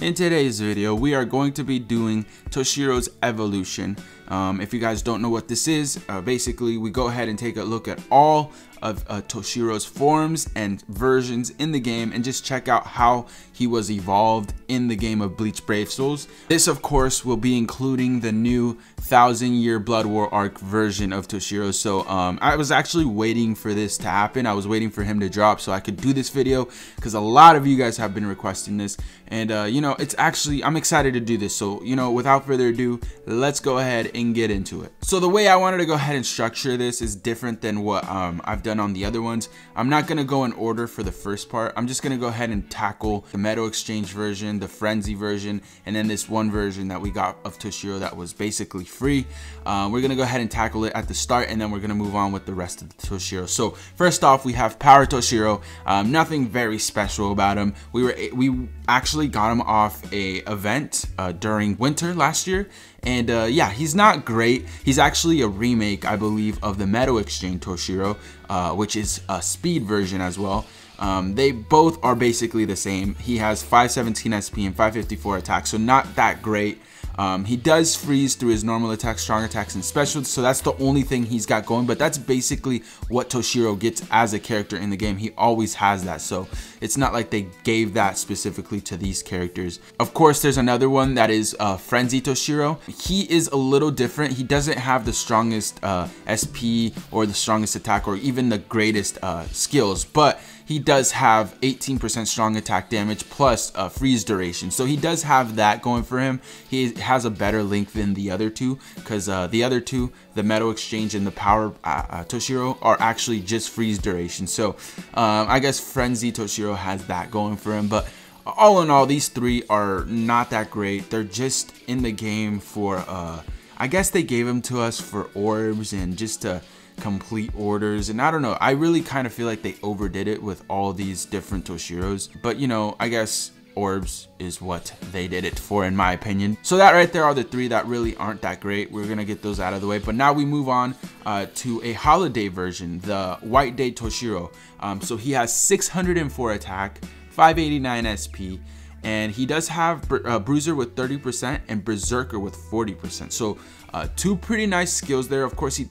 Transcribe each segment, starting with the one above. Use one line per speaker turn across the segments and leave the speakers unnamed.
In today's video, we are going to be doing Toshiro's evolution. Um, if you guys don't know what this is, uh, basically we go ahead and take a look at all of uh, Toshiro's forms and versions in the game and just check out how he was evolved in the game of Bleach Brave Souls. This of course will be including the new Thousand Year Blood War arc version of Toshiro. So um, I was actually waiting for this to happen. I was waiting for him to drop so I could do this video because a lot of you guys have been requesting this and uh, you know it's actually I'm excited to do this. So you know without further ado, let's go ahead and get into it. So the way I wanted to go ahead and structure this is different than what um, I've done on the other ones. I'm not gonna go in order for the first part. I'm just gonna go ahead and tackle the Medal Exchange version, the Frenzy version, and then this one version that we got of Toshiro that was basically free. Uh, we're gonna go ahead and tackle it at the start, and then we're gonna move on with the rest of the Toshiro. So first off, we have Power Toshiro. Um, nothing very special about him. We were we actually got him off a event uh, during winter last year, and uh, yeah, he's not great. He's actually a remake, I believe, of the Medal Exchange Toshiro, uh, which is a speed version as well. Um, they both are basically the same. He has 517 SP and 554 attack, so not that great. Um, he does freeze through his normal attacks, strong attacks, and specials, so that's the only thing he's got going, but that's basically what Toshiro gets as a character in the game. He always has that, so it's not like they gave that specifically to these characters. Of course, there's another one that is uh, Frenzy Toshiro. He is a little different. He doesn't have the strongest uh, SP or the strongest attack or even the greatest uh, skills, but he does have 18% strong attack damage plus uh, freeze duration. So he does have that going for him. He has a better link than the other two because uh, the other two, the Medal Exchange and the Power uh, uh Toshiro, are actually just freeze duration. So um, I guess Frenzy Toshiro has that going for him. But all in all, these three are not that great. They're just in the game for, uh, I guess they gave them to us for orbs and just to complete orders and I don't know I really kind of feel like they overdid it with all these different Toshiros but you know I guess orbs is what they did it for in my opinion. So that right there are the three that really aren't that great. We're gonna get those out of the way but now we move on uh, to a holiday version the white day Toshiro. Um, so he has 604 attack 589 SP and he does have uh, Bruiser with 30% and Berserker with 40%. So uh, two pretty nice skills there. Of course, he,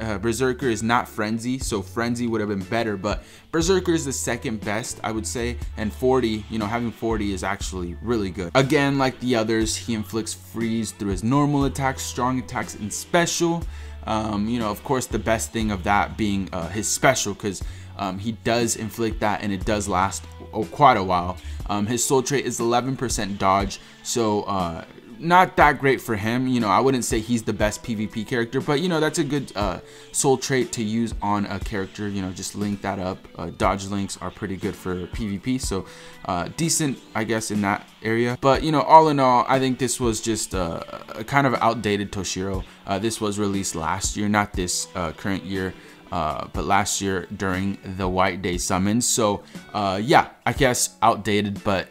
uh, Berserker is not Frenzy, so Frenzy would have been better, but Berserker is the second best, I would say, and 40, you know, having 40 is actually really good. Again, like the others, he inflicts freeze through his normal attacks, strong attacks, and special. Um, you know, of course, the best thing of that being uh, his special, because um, he does inflict that and it does last oh, quite a while. Um, his soul trait is 11% dodge, so uh, not that great for him. You know, I wouldn't say he's the best PvP character, but you know, that's a good uh, soul trait to use on a character. You know, just link that up. Uh, dodge links are pretty good for PvP, so uh, decent, I guess, in that area. But you know, all in all, I think this was just a, a kind of outdated Toshiro. Uh, this was released last year, not this uh, current year uh, but last year during the White Day summons. So uh, yeah, I guess outdated, but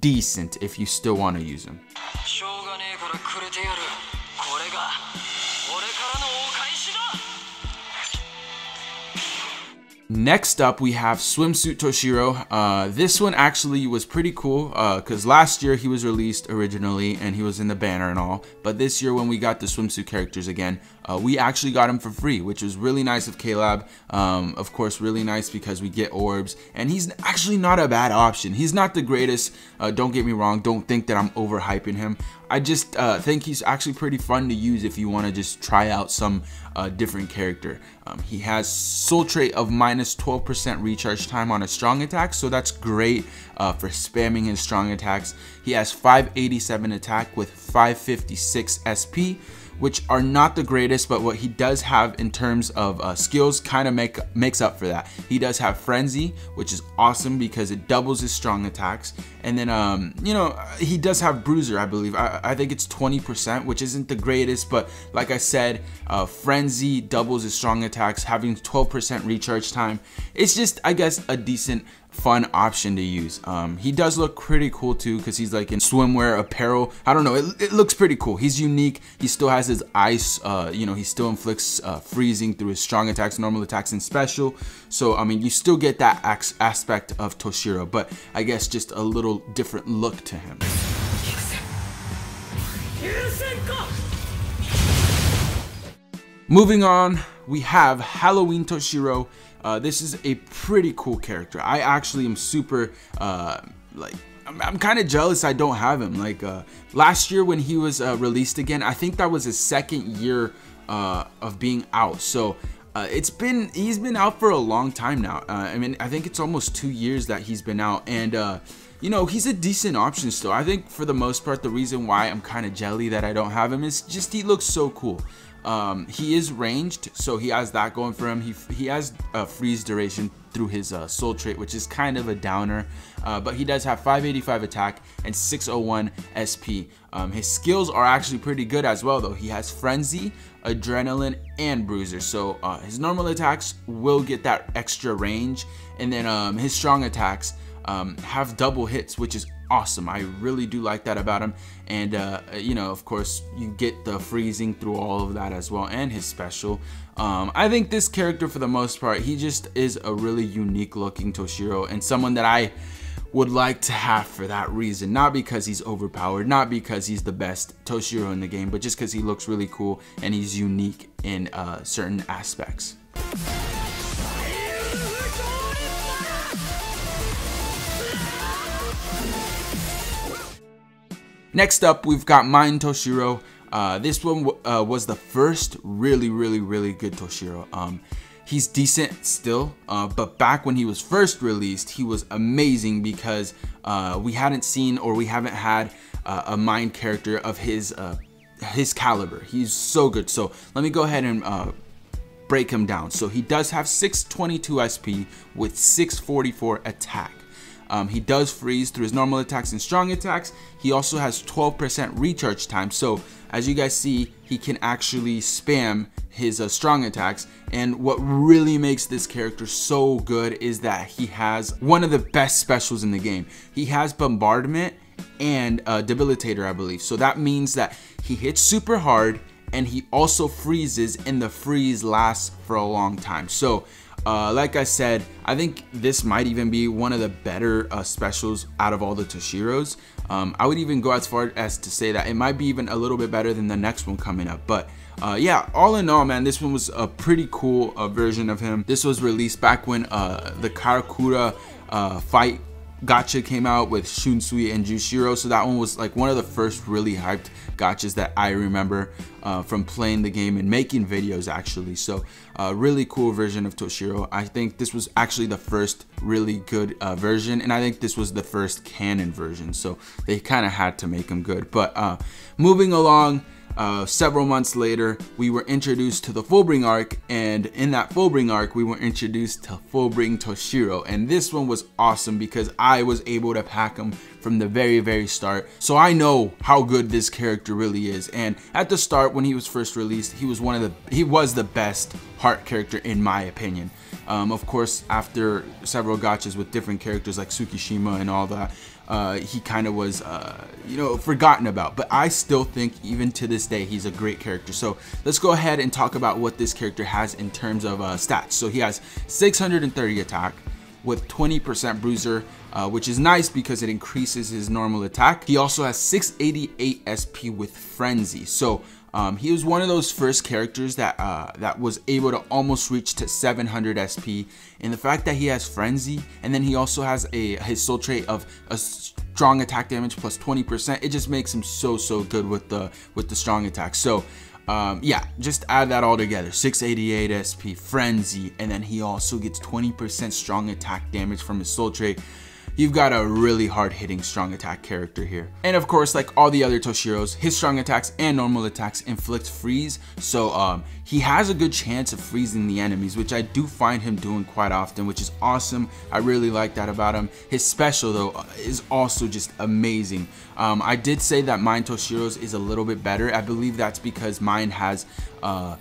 decent if you still want to use them. Next up, we have Swimsuit Toshiro. Uh, this one actually was pretty cool because uh, last year he was released originally and he was in the banner and all. But this year when we got the swimsuit characters again, uh, we actually got him for free, which was really nice of KLab. Um, of course, really nice because we get orbs and he's actually not a bad option. He's not the greatest, uh, don't get me wrong, don't think that I'm overhyping him. I just uh, think he's actually pretty fun to use if you want to just try out some uh, different character. Um, he has soul trait of minus 12% recharge time on a strong attack, so that's great uh, for spamming his strong attacks. He has 587 attack with 556 SP which are not the greatest, but what he does have in terms of uh, skills kind of make makes up for that. He does have Frenzy, which is awesome because it doubles his strong attacks. And then, um, you know, he does have Bruiser, I believe. I, I think it's 20%, which isn't the greatest, but like I said, uh, Frenzy doubles his strong attacks, having 12% recharge time. It's just, I guess, a decent fun option to use. Um, he does look pretty cool too because he's like in swimwear apparel. I don't know, it, it, looks pretty cool. He's unique. He still has his ice, uh, you know, he still inflicts uh, freezing through his strong attacks, normal attacks, and special. So, I mean, you still get that aspect of Toshiro, but I guess just a little different look to him. Moving on, we have Halloween Toshiro. Uh, this is a pretty cool character. I actually am super, uh, like, I'm, I'm kind of jealous I don't have him. Like, uh, last year when he was uh, released again, I think that was his second year uh, of being out. So, uh, it's been, he's been out for a long time now. I mean, I think it's almost two years that he's been out. And, you know, he's a decent option still. I think for the most part, the reason why I'm kind of jelly that I don't have him is just he looks so cool. Um, he is ranged, so he has that going for him. He, he has a freeze duration through his uh, soul trait, which is kind of a downer. Uh, but he does have 585 attack and 601 SP. Um, his skills are actually pretty good as well, though. He has Frenzy, Adrenaline, and Bruiser. So uh, his normal attacks will get that extra range. And then um, his strong attacks um, have double hits, which is awesome. I really do like that about him. And, uh, you know, of course, you get the freezing through all of that as well and his special. Um, I think this character, for the most part, he just is a really unique looking Toshiro and someone that I would like to have for that reason. Not because he's overpowered, not because he's the best Toshiro in the game, but just because he looks really cool and he's unique in uh, certain aspects. Next up, we've got Mind Toshiro. Uh, this one uh, was the first really, really, really good Toshiro. Um, he's decent still, uh, but back when he was first released, he was amazing because uh, we hadn't seen or we haven't had uh, a Mind character of his uh, his caliber. He's so good. So let me go ahead and break him down. So he does have 622 SP with 644 attack. Um, he does freeze through his normal attacks and strong attacks. He also has 12% recharge time. So as you guys see, he can actually spam his uh, strong attacks. And what really makes this character so good is that he has one of the best specials in the game. He has bombardment and uh, debilitator, I believe. So that means that he hits super hard and he also freezes and the freeze lasts for a long time. So uh, like I said, I think this might even be one of the better uh, specials out of all the Toshiros. Um, I would even go as far as to say that it might be even a little bit better than the next one coming up. But uh, yeah, all in all, man, this one was a pretty cool uh, version of him. This was released back when uh, the Karakura uh, fight gacha came out with Shunsui and Jushiro. So that one was like one of the first really hyped gachas that I remember uh, from playing the game and making videos actually. So uh, really cool version of Toshiro. I think this was actually the first really good uh, version and I think this was the first canon version. So they kind of had to make them good. But uh, moving along, uh, several months later, we were introduced to the Fullbring arc, and in that Fullbring arc, we were introduced to Fullbring Toshiro, and this one was awesome because I was able to pack him from the very, very start. So I know how good this character really is, and at the start, when he was first released, he was one of the, he was the best heart character in my opinion. Um, of course, after several gachas with different characters like Tsukishima and all that, uh, he kind of was, uh, you know, forgotten about. But I still think, even to this day, he's a great character. So let's go ahead and talk about what this character has in terms of uh, stats. So he has 630 attack with 20% bruiser, uh, which is nice because it increases his normal attack. He also has 688 SP with frenzy. So um, he was one of those first characters that uh, that was able to almost reach to 700 SP, and the fact that he has Frenzy, and then he also has a his soul trait of a strong attack damage plus 20%, it just makes him so so good with the with the strong attack. So um, yeah, just add that all together. 688 SP, Frenzy, and then he also gets 20% strong attack damage from his soul trait you've got a really hard hitting strong attack character here. And of course, like all the other Toshiros, his strong attacks and normal attacks inflict freeze, so um, he has a good chance of freezing the enemies, which I do find him doing quite often, which is awesome. I really like that about him. His special though uh, is also just amazing. Um, I did say that Mind Toshiro's is a little bit better. I believe that's because mind has uh,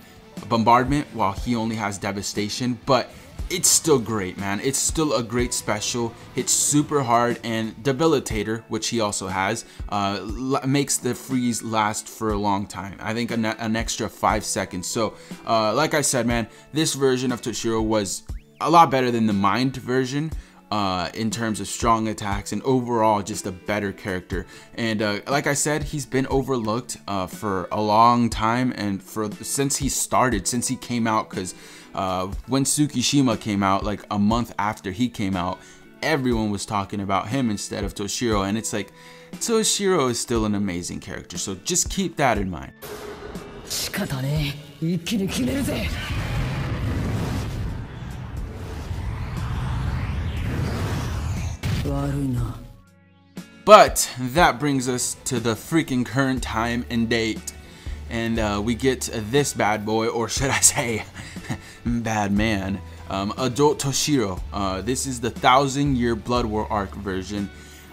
bombardment while he only has devastation, but it's still great, man. It's still a great special. It's super hard and Debilitator, which he also has, uh, makes the freeze last for a long time. I think an, an extra five seconds. So, uh, like I said, man, this version of Toshiro was a lot better than the Mind version. uh, in terms of strong attacks and overall just a better character. And uh, like I said, he's been overlooked uh, for a long time and for since he started, since he came out, because uh, when Tsukishima came out, like a month after he came out, everyone was talking about him instead of Toshiro, and it's like Toshiro is still an amazing character, so just keep that in mind. But that brings us to the freaking current time and date. And uh, we get this bad boy, or should I say, bad man, um, Adult Toshiro. Uh, this is the Thousand Year Blood War Arc version.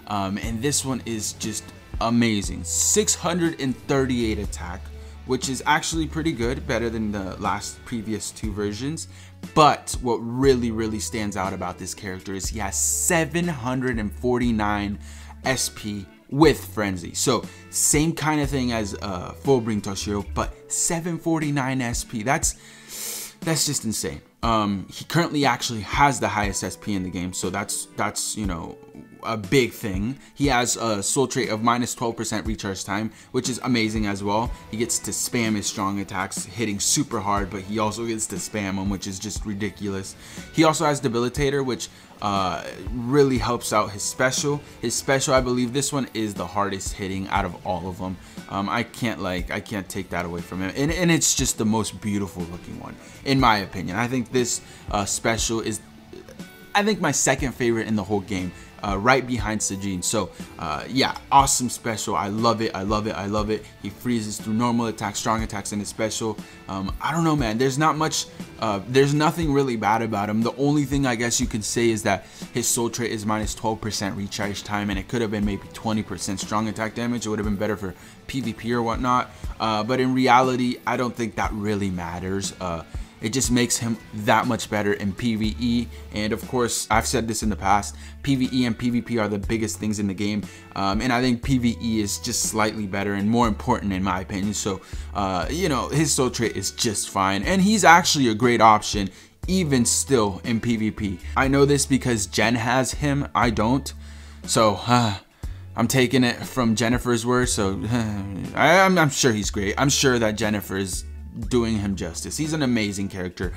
Um, and this one is just amazing. 638 attack, which is actually pretty good, better than the last previous two versions. But what really, really stands out about this character is he has 749 SP with Frenzy. So same kind of thing as uh, Fullbring Toshiro, but 749 SP. That's that's just insane. Um, he currently actually has the highest SP in the game, so that's that's you know a big thing. He has a soul trait of minus 12% recharge time, which is amazing as well. He gets to spam his strong attacks, hitting super hard, but he also gets to spam them, which is just ridiculous. He also has Debilitator, which uh, really helps out his special. His special, I believe this one is the hardest hitting out of all of them. Um, I can't like, I can't take that away from him. And, and, it's just the most beautiful looking one, in my opinion. I think this uh, special is, I think my second favorite in the whole game uh, right behind Sajin. So uh, yeah, awesome special. I love it. I love it. I love it. He freezes through normal attacks, strong attacks, and his special. Um, I don't know, man. There's not much. Uh, there's nothing really bad about him. The only thing I guess you could say is that his soul trait is minus 12% recharge time, and it could have been maybe 20% strong attack damage. It would have been better for PvP or whatnot. Uh, but in reality, I don't think that really matters. Uh, it just makes him that much better in PvE. And of course, I've said this in the past, PvE and PvP are the biggest things in the game. Um, and I think PvE is just slightly better and more important in my opinion. So, uh, you know, his soul trait is just fine. And he's actually a great option even still in PvP. I know this because Jen has him, I don't. So, uh, I'm taking it from Jennifer's words, so I, am sure he's great. I'm sure that Jennifer is doing him justice. He's an amazing character.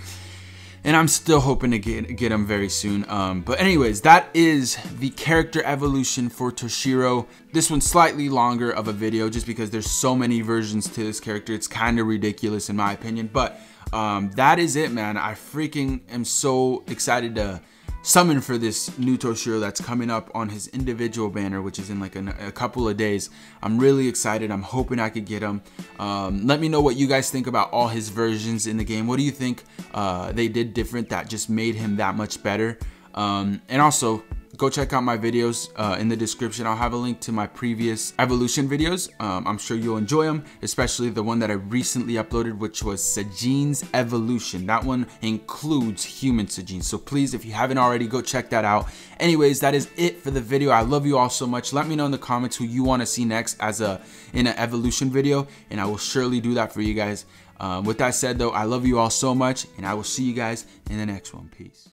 And I'm still hoping to get, get him very soon. Um, but anyways, that is the character evolution for Toshiro. This one's slightly longer of a video just because there's so many versions to this character. It's kind of ridiculous in my opinion. But um, that is it, man. I freaking am so excited to summon for this new Toshiro that's coming up on his individual banner, which is in like a, a couple of days. I'm really excited. I'm hoping I could get him. Um, let me know what you guys think about all his versions in the game. What do you think uh, they did different that just made him that much better? Um, and also, go check out my videos uh, in the description. I'll have a link to my previous evolution videos. Um, I'm sure you'll enjoy them, especially the one that I recently uploaded, which was Sajin's evolution. That one includes human Sajin. So please, if you haven't already, go check that out. Anyways, that is it for the video. I love you all so much. Let me know in the comments who you want to see next as a in an evolution video, and I will surely do that for you guys. Um, with that said, though, I love you all so much, and I will see you guys in the next one. Peace.